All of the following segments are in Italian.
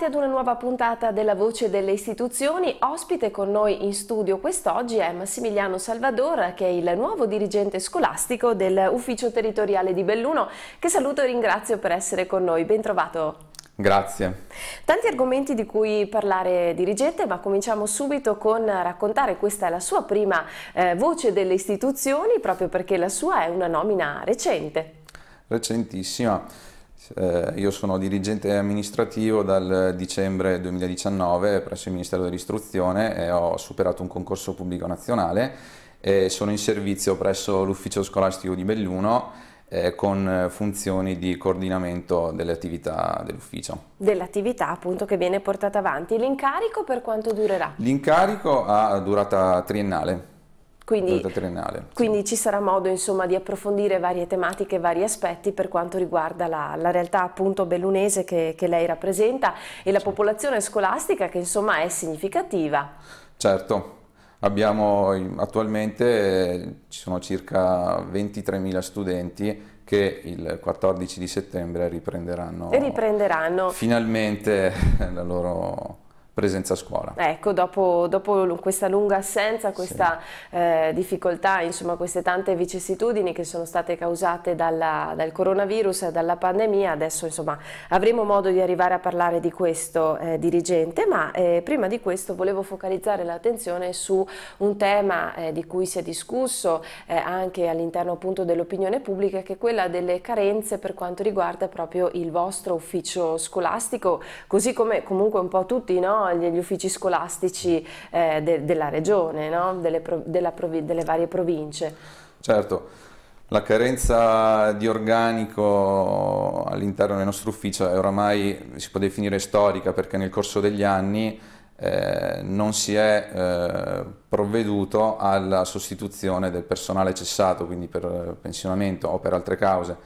Ben ritrovati ad una nuova puntata della Voce delle Istituzioni. Ospite con noi in studio quest'oggi è Massimiliano Salvador, che è il nuovo dirigente scolastico dell'Ufficio Territoriale di Belluno, che saluto e ringrazio per essere con noi. Ben trovato. Grazie. Tanti argomenti di cui parlare dirigente, ma cominciamo subito con raccontare questa è la sua prima eh, voce delle istituzioni, proprio perché la sua è una nomina recente. Recentissima. Eh, io sono dirigente amministrativo dal dicembre 2019 presso il Ministero dell'Istruzione e ho superato un concorso pubblico nazionale e sono in servizio presso l'ufficio scolastico di Belluno eh, con funzioni di coordinamento delle attività dell'ufficio. Dell'attività appunto che viene portata avanti. L'incarico per quanto durerà? L'incarico ha durata triennale. Quindi, quindi, ci sarà modo insomma, di approfondire varie tematiche, vari aspetti per quanto riguarda la, la realtà appunto bellunese che, che, lei rappresenta e la popolazione scolastica che insomma è significativa. Certo, abbiamo attualmente ci sono circa 23.000 studenti che il 14 di settembre riprenderanno, riprenderanno. finalmente la loro presenza a scuola. Ecco, dopo, dopo questa lunga assenza, questa sì. eh, difficoltà, insomma queste tante vicissitudini che sono state causate dalla, dal coronavirus e dalla pandemia, adesso insomma avremo modo di arrivare a parlare di questo eh, dirigente, ma eh, prima di questo volevo focalizzare l'attenzione su un tema eh, di cui si è discusso eh, anche all'interno appunto dell'opinione pubblica, che è quella delle carenze per quanto riguarda proprio il vostro ufficio scolastico, così come comunque un po' tutti, no? Gli uffici scolastici eh, de, della regione, no? delle, della, delle varie province. Certo, la carenza di organico all'interno del nostro ufficio è oramai, si può definire storica perché nel corso degli anni eh, non si è eh, provveduto alla sostituzione del personale cessato, quindi per pensionamento o per altre cause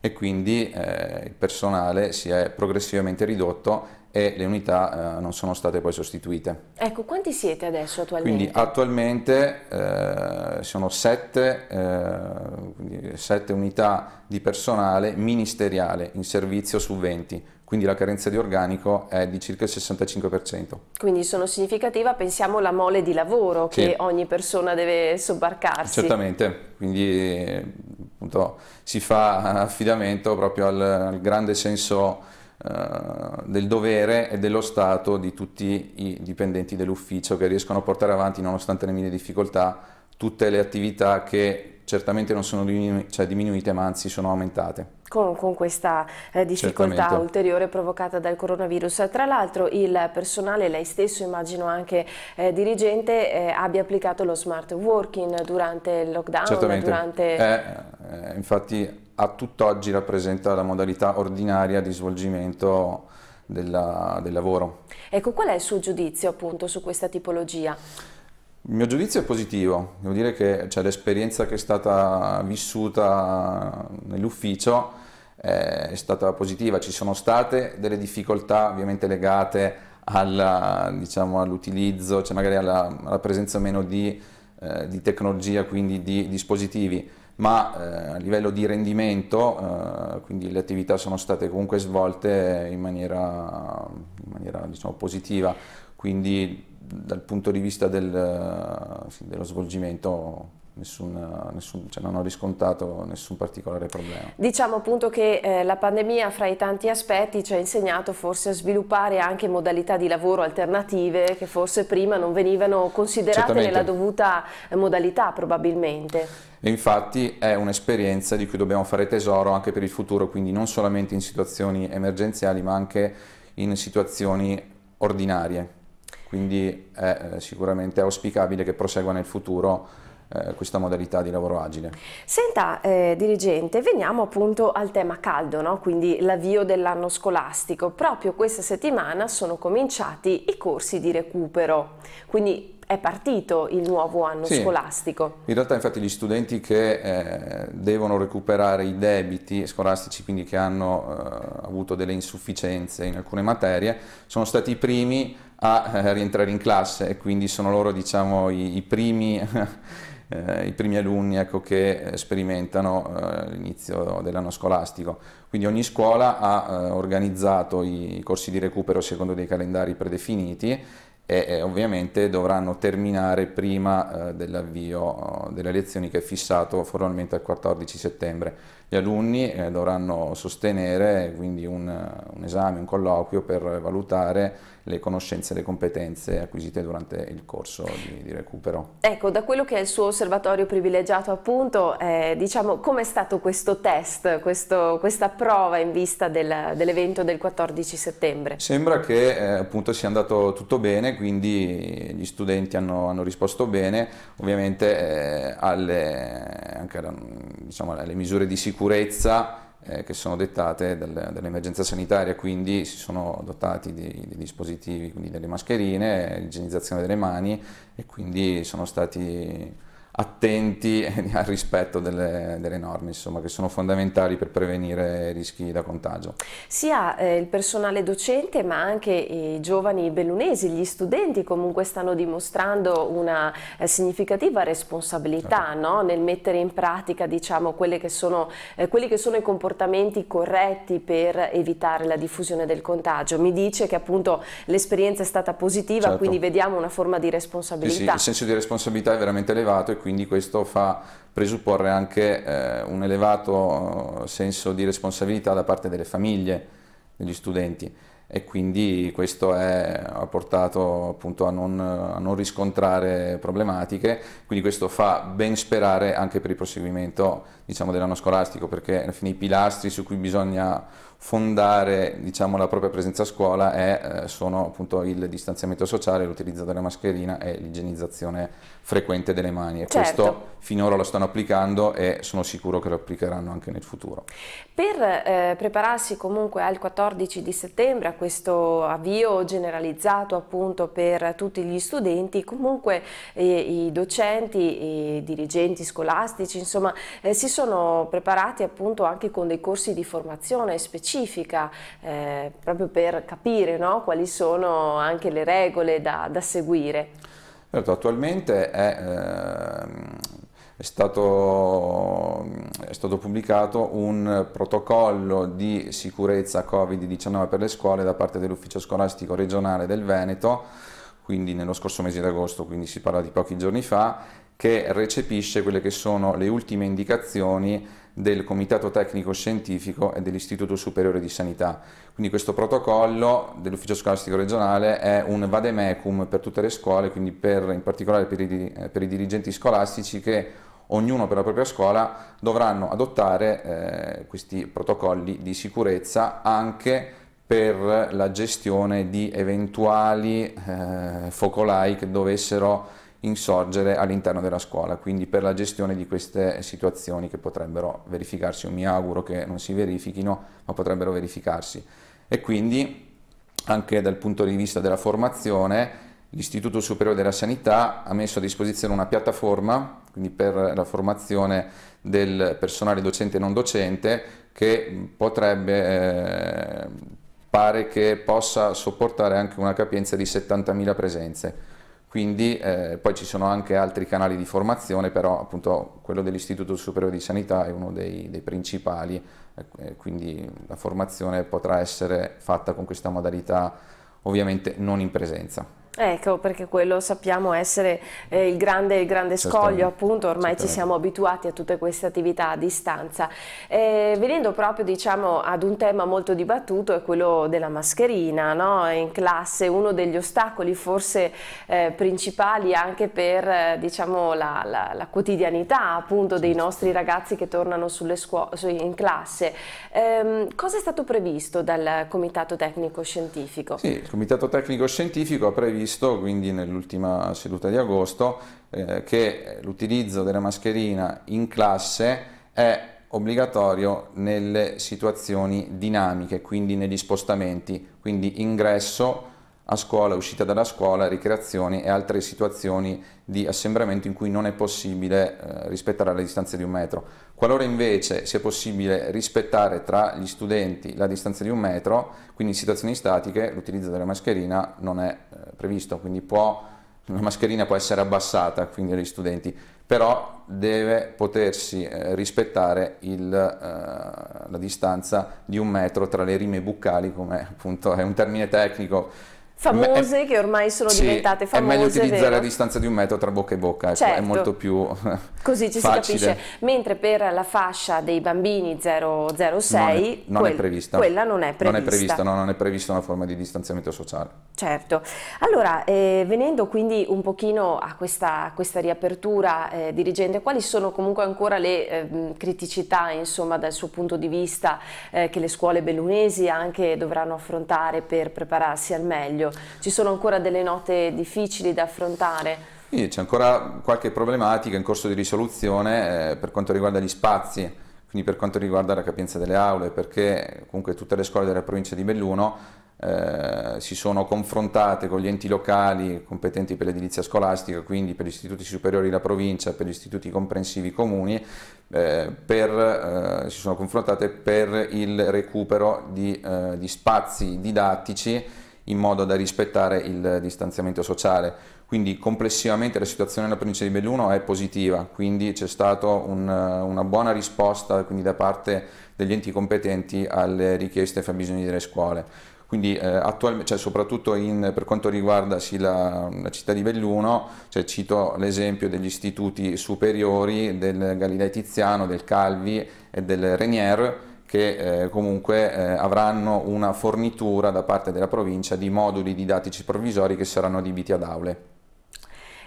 e quindi eh, il personale si è progressivamente ridotto e le unità eh, non sono state poi sostituite. Ecco, quanti siete adesso attualmente? Quindi attualmente eh, sono sette, eh, sette, unità di personale ministeriale in servizio su 20, quindi la carenza di organico è di circa il 65%. Quindi sono significativa, pensiamo alla mole di lavoro sì. che ogni persona deve sobbarcarsi. Certamente, quindi appunto, si fa affidamento proprio al, al grande senso eh, del dovere e dello Stato di tutti i dipendenti dell'ufficio che riescono a portare avanti, nonostante le mie difficoltà, tutte le attività che certamente non sono diminu cioè diminuite ma anzi sono aumentate. Con, con questa eh, difficoltà Certamente. ulteriore provocata dal coronavirus. Tra l'altro il personale, lei stesso immagino anche eh, dirigente, eh, abbia applicato lo smart working durante il lockdown? Certamente, durante... Eh, eh, infatti a tutt'oggi rappresenta la modalità ordinaria di svolgimento della, del lavoro. Ecco, qual è il suo giudizio appunto su questa tipologia? Il mio giudizio è positivo, devo dire che cioè, l'esperienza che è stata vissuta nell'ufficio è stata positiva, ci sono state delle difficoltà ovviamente legate diciamo, all'utilizzo, cioè magari alla, alla, presenza meno di, eh, di tecnologia, quindi di dispositivi, ma eh, a livello di rendimento, eh, quindi le attività sono state comunque svolte in maniera, in maniera diciamo, positiva, quindi dal punto di vista del, sì, dello svolgimento Nessun, nessun, cioè non ho riscontrato nessun particolare problema. Diciamo appunto che eh, la pandemia fra i tanti aspetti ci ha insegnato forse a sviluppare anche modalità di lavoro alternative che forse prima non venivano considerate Certamente. nella dovuta eh, modalità probabilmente. E infatti è un'esperienza di cui dobbiamo fare tesoro anche per il futuro, quindi non solamente in situazioni emergenziali ma anche in situazioni ordinarie. Quindi è eh, sicuramente auspicabile che prosegua nel futuro eh, questa modalità di lavoro agile. Senta eh, dirigente, veniamo appunto al tema caldo, no? quindi l'avvio dell'anno scolastico. Proprio questa settimana sono cominciati i corsi di recupero, quindi è partito il nuovo anno sì, scolastico. In realtà infatti gli studenti che eh, devono recuperare i debiti scolastici, quindi che hanno eh, avuto delle insufficienze in alcune materie, sono stati i primi a eh, rientrare in classe e quindi sono loro diciamo i, i primi eh, i primi alunni ecco, che sperimentano eh, l'inizio dell'anno scolastico. Quindi ogni scuola ha eh, organizzato i corsi di recupero secondo dei calendari predefiniti e, e ovviamente dovranno terminare prima eh, dell'avvio delle lezioni che è fissato formalmente al 14 settembre. Gli alunni eh, dovranno sostenere quindi un, un, esame, un colloquio per valutare le conoscenze e le competenze acquisite durante il corso di, di recupero. Ecco, da quello che è il suo osservatorio privilegiato appunto, eh, diciamo, com'è stato questo test, questo, questa prova in vista del, dell'evento del 14 settembre? Sembra che eh, appunto sia andato tutto bene, quindi gli studenti hanno, hanno risposto bene, ovviamente eh, alle, anche diciamo, alle misure di sicurezza eh, che sono dettate dal, dall'emergenza sanitaria, quindi si sono dotati di, di dispositivi, quindi delle mascherine, l'igienizzazione delle mani e quindi sono stati attenti al rispetto delle, delle norme insomma, che sono fondamentali per prevenire rischi da contagio. Sia eh, il personale docente ma anche i giovani bellunesi, gli studenti comunque stanno dimostrando una eh, significativa responsabilità certo. no? nel mettere in pratica diciamo, che sono, eh, quelli che sono i comportamenti corretti per evitare la diffusione del contagio. Mi dice che appunto l'esperienza è stata positiva certo. quindi vediamo una forma di responsabilità. Sì, sì, il senso di responsabilità è veramente elevato quindi questo fa presupporre anche eh, un elevato senso di responsabilità da parte delle famiglie degli studenti. E quindi questo è, ha portato appunto a non, a non, riscontrare problematiche, quindi questo fa ben sperare anche per il proseguimento diciamo, dell'anno scolastico perché alla fine i pilastri su cui bisogna fondare diciamo, la propria presenza a scuola è, eh, sono appunto il distanziamento sociale, l'utilizzo della mascherina e l'igienizzazione frequente delle mani e certo. questo finora lo stanno applicando e sono sicuro che lo applicheranno anche nel futuro. Per eh, prepararsi comunque al 14 di settembre a questo avvio generalizzato appunto per tutti gli studenti, comunque eh, i docenti, i dirigenti scolastici insomma eh, si sono preparati appunto anche con dei corsi di formazione specifici specifica eh, proprio per capire no, quali sono anche le regole da, da seguire. Certo, attualmente è, eh, è, stato, è, stato, pubblicato un protocollo di sicurezza Covid-19 per le scuole da parte dell'Ufficio Scolastico Regionale del Veneto, quindi nello scorso mese di agosto, quindi si parla di pochi giorni fa, che recepisce quelle che sono le ultime indicazioni del Comitato Tecnico Scientifico e dell'Istituto Superiore di Sanità. Quindi questo protocollo dell'Ufficio Scolastico Regionale è un vademecum per tutte le scuole, quindi per, in particolare per i, per i dirigenti scolastici che ognuno per la propria scuola dovranno adottare eh, questi protocolli di sicurezza anche per la gestione di eventuali eh, focolai che dovessero insorgere all'interno della scuola, quindi per la gestione di queste situazioni che potrebbero verificarsi, io mi auguro che non si verifichino, ma potrebbero verificarsi. E quindi anche dal punto di vista della formazione, l'Istituto Superiore della Sanità ha messo a disposizione una piattaforma, quindi per la formazione del personale docente e non docente, che potrebbe, eh, pare che possa sopportare anche una capienza di 70.000 presenze quindi eh, poi ci sono anche altri canali di formazione, però appunto quello dell'Istituto Superiore di Sanità è uno dei, dei principali, eh, quindi la formazione potrà essere fatta con questa modalità ovviamente non in presenza. Ecco, perché quello sappiamo essere eh, il, grande, il grande scoglio, appunto, ormai ci siamo abituati a tutte queste attività a distanza. Eh, venendo proprio diciamo, ad un tema molto dibattuto è quello della mascherina, no? in classe uno degli ostacoli forse eh, principali anche per eh, diciamo, la, la, la, quotidianità appunto, dei nostri ragazzi che tornano in classe. Ehm, cosa è stato previsto dal Comitato Tecnico Scientifico? Sì, il Comitato Tecnico Scientifico ha previsto visto, quindi nell'ultima seduta di agosto, eh, che l'utilizzo della mascherina in classe è obbligatorio nelle situazioni dinamiche, quindi negli spostamenti, quindi ingresso a scuola, uscita dalla scuola, ricreazioni e altre situazioni di assembramento in cui non è possibile eh, rispettare la distanza di un metro. Qualora invece sia possibile rispettare tra gli studenti la distanza di un metro, quindi in situazioni statiche l'utilizzo della mascherina non è eh, previsto, quindi può, la mascherina può essere abbassata quindi agli studenti. però deve potersi eh, rispettare il, eh, la distanza di un metro tra le rime buccali, come appunto è un termine tecnico famose è, che ormai sono sì, diventate famose. È meglio utilizzare vero? a distanza di un metro tra bocca e bocca, ecco, certo. è molto più Così ci facile. si capisce. Mentre per la fascia dei bambini 006 non, non quel, è prevista. quella non è prevista. Non è prevista, no, non è prevista una forma di distanziamento sociale. Certo. Allora, eh, venendo quindi un pochino a questa, questa riapertura, eh, dirigente, quali sono comunque ancora le eh, criticità, insomma, dal suo punto di vista, eh, che le scuole bellunesi anche dovranno affrontare per prepararsi al meglio? Ci sono ancora delle note difficili da affrontare? Sì, c'è ancora qualche problematica in corso di risoluzione eh, per quanto riguarda gli spazi, quindi per quanto riguarda la capienza delle aule, perché comunque tutte le scuole della provincia di Belluno eh, si sono confrontate con gli enti locali competenti per l'edilizia scolastica, quindi per gli istituti superiori della provincia, per gli istituti comprensivi comuni, eh, per, eh, si sono confrontate per il recupero di, eh, di spazi didattici in modo da rispettare il distanziamento sociale. Quindi complessivamente la situazione nella provincia di Belluno è positiva, quindi c'è stata un, una buona risposta da parte degli enti competenti alle richieste e fabbisogni delle scuole. Quindi eh, attualmente, cioè, soprattutto in, per quanto riguarda sì, la, la, città di Belluno, cioè, cito l'esempio degli istituti superiori del Galilei Tiziano, del Calvi e del Renier, che eh, comunque eh, avranno una fornitura da parte della provincia di moduli didattici provvisori che saranno adibiti ad aule.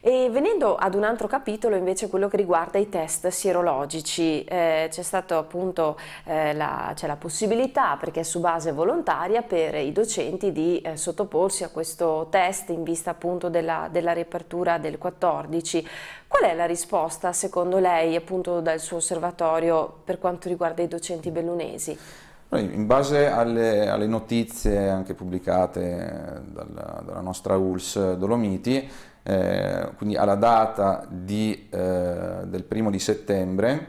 E venendo ad un altro capitolo invece quello che riguarda i test sierologici, eh, c'è stata appunto eh, la, la, possibilità, perché è su base volontaria, per i docenti di eh, sottoporsi a questo test in vista appunto della, della riapertura del 14. Qual è la risposta secondo lei appunto dal suo osservatorio per quanto riguarda i docenti bellunesi? In base alle, alle notizie anche pubblicate dalla, dalla nostra ULS Dolomiti, eh, quindi alla data di, eh, del primo di settembre,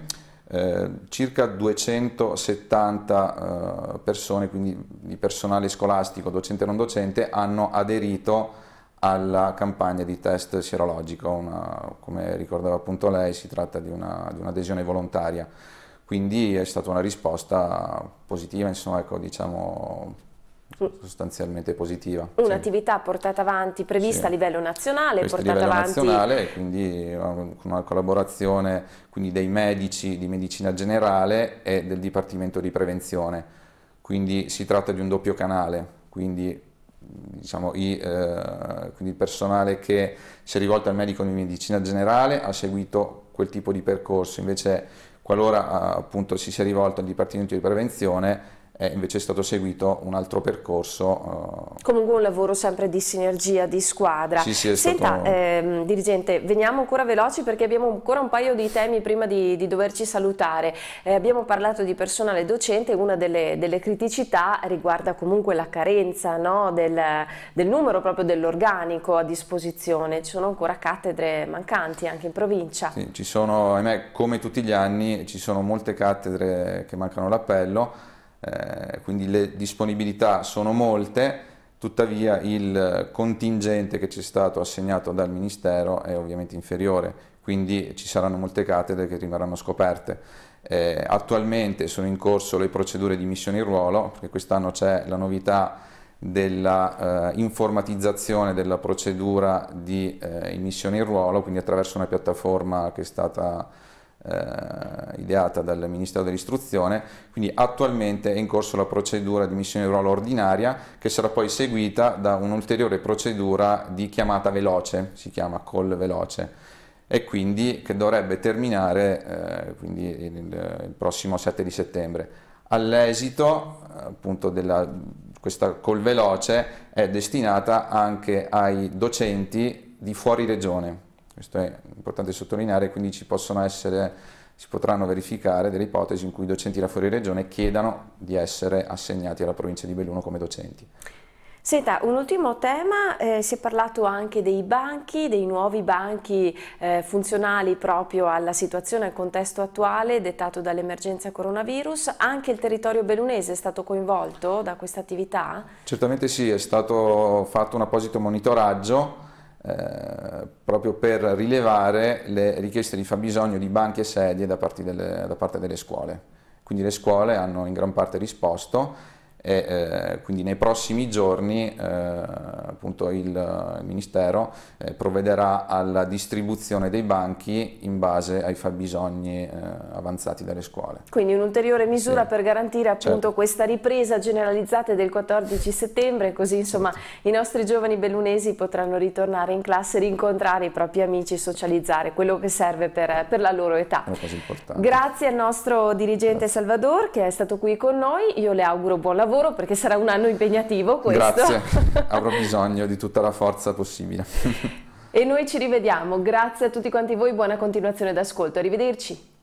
eh, circa 270 eh, persone, quindi di personale scolastico, docente e non docente, hanno aderito alla campagna di test sierologico, una, come ricordava appunto lei, si tratta di un'adesione un volontaria, quindi è stata una risposta positiva, insomma, ecco, diciamo, sostanzialmente positiva. Un'attività sì. portata avanti, prevista sì. a livello nazionale, Questa portata a livello avanti... nazionale, quindi con una collaborazione quindi dei medici di medicina generale e del Dipartimento di Prevenzione. Quindi si tratta di un doppio canale, quindi, diciamo, i, eh, quindi il personale che si è rivolto al medico di medicina generale ha seguito quel tipo di percorso, invece qualora appunto si sia rivolto al Dipartimento di Prevenzione è invece stato seguito un altro percorso. Uh... Comunque un lavoro sempre di sinergia, di squadra. Sì, sì, Senta, stato... ehm, dirigente, veniamo ancora veloci perché abbiamo ancora un paio di temi prima di, di doverci salutare. Eh, abbiamo parlato di personale docente, una delle, delle criticità riguarda comunque la carenza no? del, del numero proprio dell'organico a disposizione. Ci sono ancora cattedre mancanti anche in provincia. Sì, ci sono, ahimè, come tutti gli anni, ci sono molte cattedre che mancano l'appello eh, quindi le disponibilità sono molte, tuttavia il contingente che ci è stato assegnato dal Ministero è ovviamente inferiore, quindi ci saranno molte cattedre che rimarranno scoperte. Eh, attualmente sono in corso le procedure di missione in ruolo, perché quest'anno c'è la novità della eh, informatizzazione della procedura di eh, immissione in ruolo, quindi attraverso una piattaforma che è stata eh, ideata dal Ministero dell'Istruzione, quindi attualmente è in corso la procedura di missione di ruolo ordinaria che sarà poi seguita da un'ulteriore procedura di chiamata veloce, si chiama call veloce e quindi che dovrebbe terminare eh, quindi il, il, prossimo 7 di settembre. All'esito appunto della questa call veloce è destinata anche ai docenti di fuori regione, questo è importante sottolineare, quindi ci possono essere, si potranno verificare delle ipotesi in cui i docenti da fuori regione chiedano di essere assegnati alla provincia di Belluno come docenti. Senta, un ultimo tema, eh, si è parlato anche dei banchi, dei nuovi banchi eh, funzionali proprio alla situazione e al contesto attuale dettato dall'emergenza coronavirus. Anche il territorio bellunese è stato coinvolto da questa attività? Certamente sì, è stato fatto un apposito monitoraggio eh, proprio per rilevare le richieste di fabbisogno di banchi e sedie da parte delle, da parte delle scuole. Quindi le scuole hanno in gran parte risposto e eh, quindi nei prossimi giorni eh, appunto il, il Ministero eh, provvederà alla distribuzione dei banchi in base ai fabbisogni eh, avanzati dalle scuole. Quindi un'ulteriore misura sì. per garantire appunto certo. questa ripresa generalizzata del 14 settembre così insomma certo. i nostri giovani bellunesi potranno ritornare in classe, rincontrare i propri amici, socializzare, quello che serve per, per la loro età. Grazie al nostro dirigente Grazie. Salvador che è stato qui con noi, io le auguro buon lavoro lavoro perché sarà un anno impegnativo questo. Grazie, avrò bisogno di tutta la forza possibile. e noi ci rivediamo, grazie a tutti quanti voi, buona continuazione d'ascolto, arrivederci.